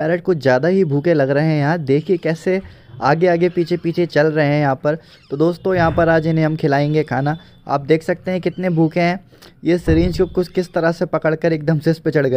Parrot कुछ ज़्यादा ही भूखे लग रहे हैं यहाँ। देखिए कैसे आगे आगे पीछे पीछे चल रहे हैं यहाँ पर। तो दोस्तों, यहाँ पर आज इन्हें हम खिलाएँगे खाना। आप देख सकते हैं कितने भूखे हैं। ये सरिंज को कुछ किस तरह से पकड़ कर एकदम से इस पर चढ़ गए।